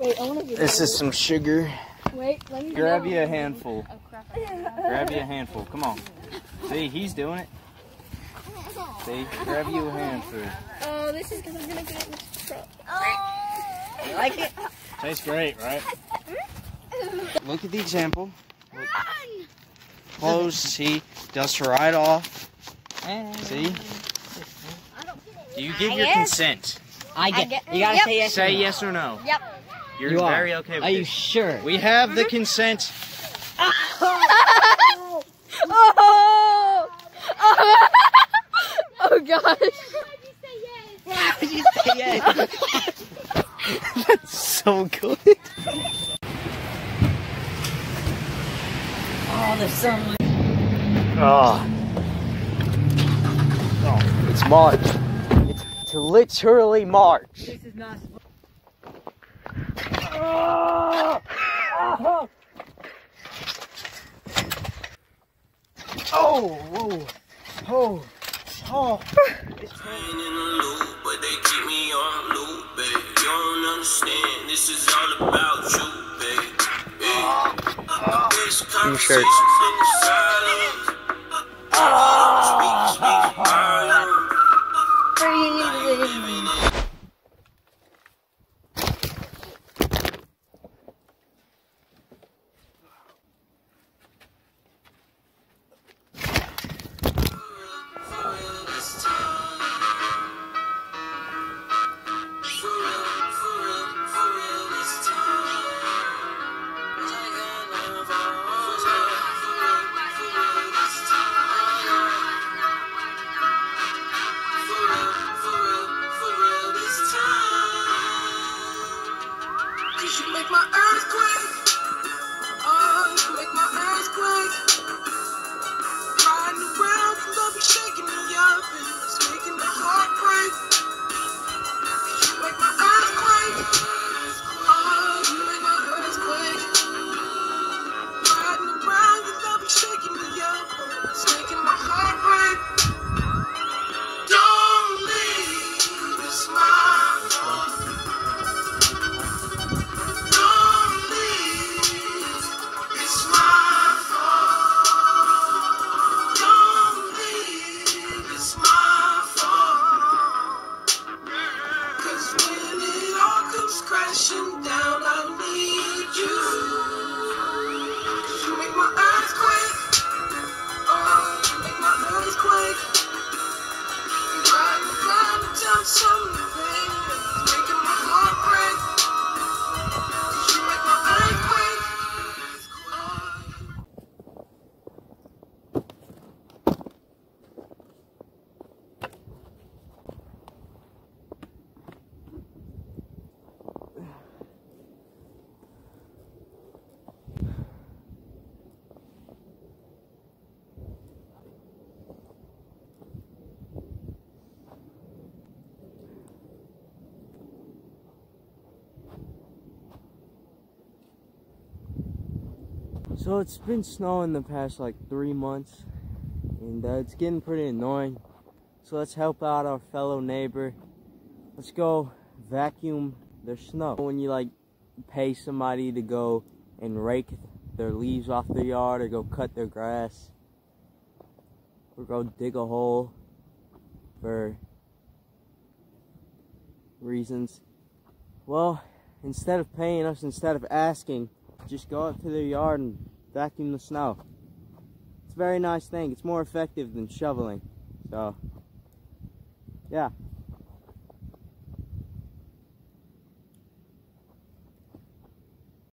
Wait, I want to This is some sugar. Wait, let me Grab know. you a handful. Oh, grab you a handful. Come on. See, he's doing it. See, grab you a handful. Oh, this is because I'm gonna get in this truck. Oh. You like it? Tastes great, right? Look at the example. Run. Close, see, dust right off. See? Do you give I your guess. consent? I get. get- you gotta yep. say yes. or Say no. yes or no. Yep. You're You are. very okay with Are you sure? We have the consent. Oh! Oh, oh gosh. Why would you say yes? That's so good. oh, there's so much. Oh. oh. It's March. It's, it's literally March. Oh. Oh, oh. in a loop, but they keep me on loop, babe. You don't understand, this is all about you, babe. Yeah. This shirt. conversations Cause you make my earthquake. Oh, you make my earthquake. Riding around love you shaking crashing down, I need you So it's been snowing the past like three months, and uh, it's getting pretty annoying. So let's help out our fellow neighbor. Let's go vacuum their snow. When you like pay somebody to go and rake their leaves off their yard or go cut their grass or go dig a hole for reasons. Well, instead of paying us, instead of asking, just go up to their yard and vacuum the snow. It's a very nice thing. It's more effective than shoveling. So, yeah.